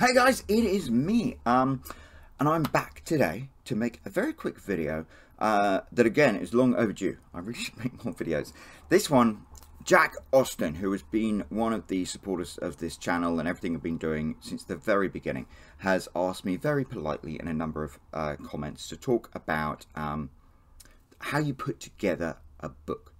Hey guys, it is me, um, and I'm back today to make a very quick video uh, that again is long overdue. I really should make more videos. This one, Jack Austin, who has been one of the supporters of this channel and everything I've been doing since the very beginning, has asked me very politely in a number of uh, comments to talk about um, how you put together a book.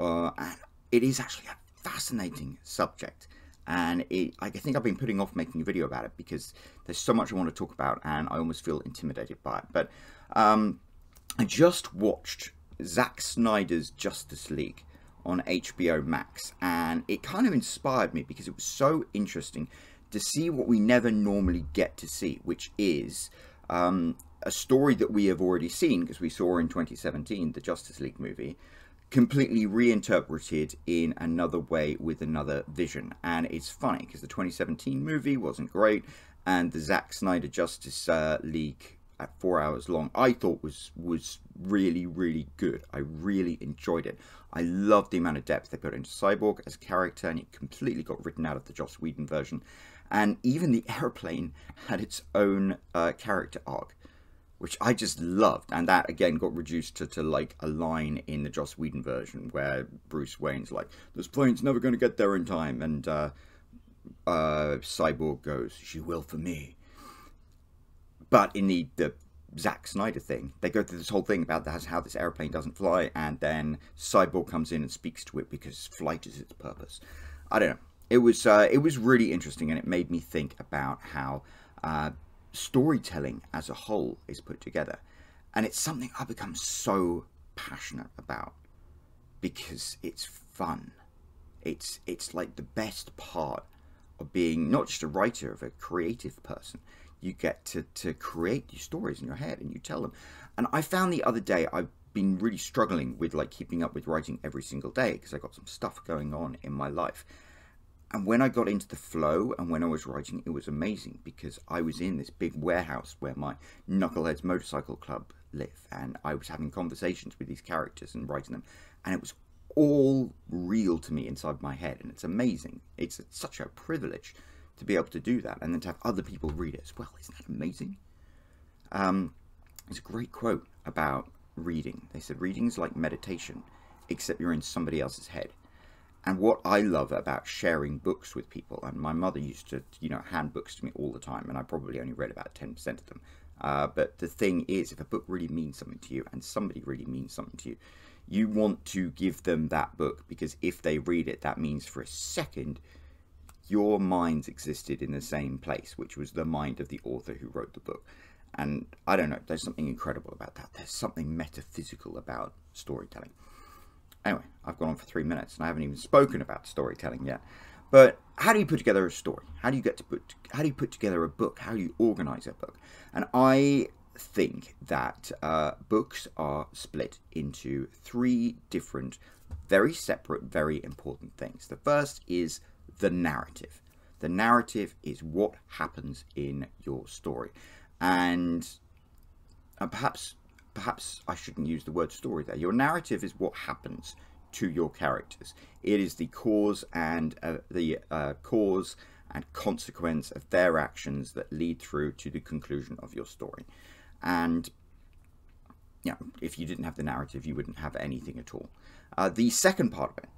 Uh, and it is actually a fascinating subject and it, I think I've been putting off making a video about it because there's so much I want to talk about and I almost feel intimidated by it. But um, I just watched Zack Snyder's Justice League on HBO Max and it kind of inspired me because it was so interesting to see what we never normally get to see, which is um, a story that we have already seen because we saw in 2017 the Justice League movie completely reinterpreted in another way with another vision. And it's funny because the 2017 movie wasn't great, and the Zack Snyder Justice uh, League at four hours long, I thought was was really really good. I really enjoyed it. I loved the amount of depth they put into Cyborg as a character, and it completely got written out of the Joss Whedon version. And even the airplane had its own uh, character arc which I just loved. And that again got reduced to, to like a line in the Joss Whedon version where Bruce Wayne's like, "This plane's never going to get there in time," and uh, uh, Cyborg goes, "She will for me." But in the the Zack Snyder thing, they go through this whole thing about that's how this airplane doesn't fly, and then Cyborg comes in and speaks to it because flight is its purpose. I don't know. It was uh, it was really interesting, and it made me think about how uh, storytelling as a whole is put together. And it's something I've become so passionate about because it's fun. It's it's like the best part of being not just a writer of a creative person. You get to, to create your stories in your head and you tell them. And I found the other day I've been really struggling with like keeping up with writing every single day because I got some stuff going on in my life. And when I got into the flow and when I was writing, it was amazing because I was in this big warehouse where my Knuckleheads Motorcycle Club live. And I was having conversations with these characters and writing them. And it was all real to me inside my head. And it's amazing. It's such a privilege to be able to do that. And then to have other people read it as well. Isn't that amazing? Um, there's a great quote about reading. They said, reading is like meditation, except you're in somebody else's head. And what I love about sharing books with people, and my mother used to, you know, hand books to me all the time, and I probably only read about 10% of them. Uh, but the thing is, if a book really means something to you, and somebody really means something to you, you want to give them that book because if they read it, that means for a second, your minds existed in the same place, which was the mind of the author who wrote the book. And I don't know, there's something incredible about that. There's something metaphysical about storytelling. Anyway, I've gone on for three minutes and I haven't even spoken about storytelling yet. But how do you put together a story? How do you get to put how do you put together a book? How do you organize a book? And I think that uh, books are split into three different, very separate, very important things. The first is the narrative. The narrative is what happens in your story. And uh, perhaps perhaps I shouldn't use the word story there. Your narrative is what happens to your characters. It is the cause and uh, the uh, cause and consequence of their actions that lead through to the conclusion of your story. And yeah, if you didn't have the narrative, you wouldn't have anything at all. Uh, the second part of it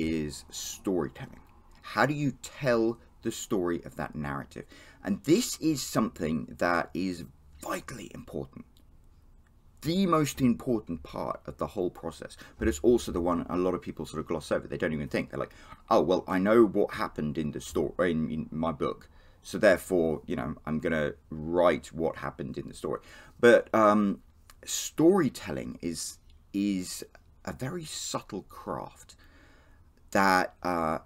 is storytelling. How do you tell the story of that narrative? And this is something that is vitally important the most important part of the whole process, but it's also the one a lot of people sort of gloss over. They don't even think. They're like, oh, well, I know what happened in the story, in, in my book, so therefore, you know, I'm going to write what happened in the story. But um, storytelling is is a very subtle craft that uh,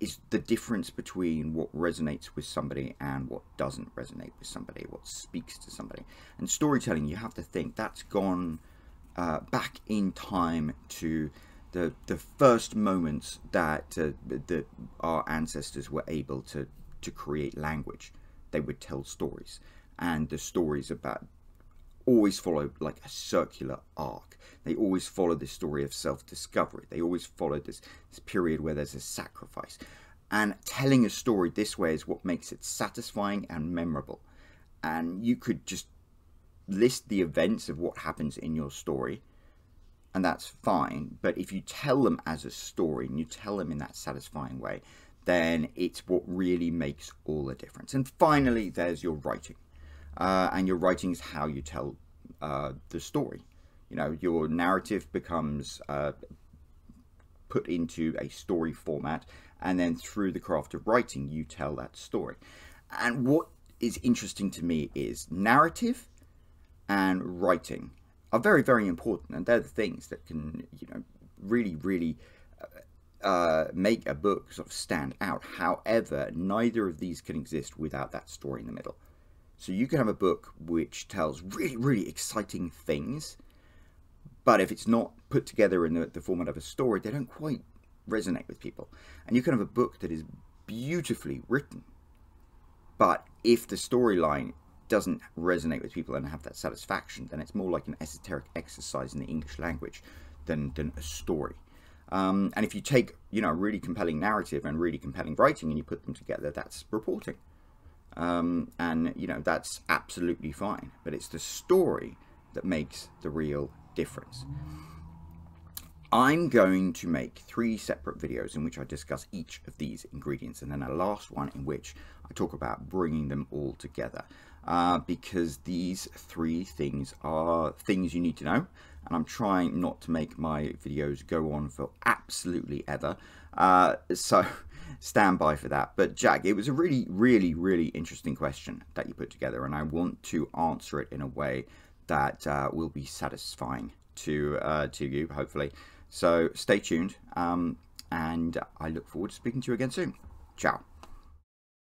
is the difference between what resonates with somebody and what doesn't resonate with somebody, what speaks to somebody. And storytelling, you have to think that's gone uh, back in time to the the first moments that uh, that our ancestors were able to to create language. They would tell stories, and the stories about always follow like a circular arc. They always follow this story of self-discovery. They always follow this, this period where there's a sacrifice. And telling a story this way is what makes it satisfying and memorable. And you could just list the events of what happens in your story, and that's fine. But if you tell them as a story and you tell them in that satisfying way, then it's what really makes all the difference. And finally, there's your writing. Uh, and your writing is how you tell uh, the story. You know, your narrative becomes uh, put into a story format, and then through the craft of writing, you tell that story. And what is interesting to me is narrative and writing are very, very important, and they're the things that can, you know, really, really uh, uh, make a book sort of stand out. However, neither of these can exist without that story in the middle. So you can have a book which tells really, really exciting things, but if it's not put together in the, the format of a story, they don't quite resonate with people. And you can have a book that is beautifully written, but if the storyline doesn't resonate with people and have that satisfaction, then it's more like an esoteric exercise in the English language than, than a story. Um, and if you take, you know, a really compelling narrative and really compelling writing and you put them together, that's reporting. Um, and, you know, that's absolutely fine. But it's the story that makes the real difference. I'm going to make three separate videos in which I discuss each of these ingredients and then a last one in which I talk about bringing them all together uh, because these three things are things you need to know and I'm trying not to make my videos go on for absolutely ever uh, so stand by for that. But Jack, it was a really, really, really interesting question that you put together, and I want to answer it in a way that uh, will be satisfying to uh, to you, hopefully. So stay tuned, um, and I look forward to speaking to you again soon. Ciao.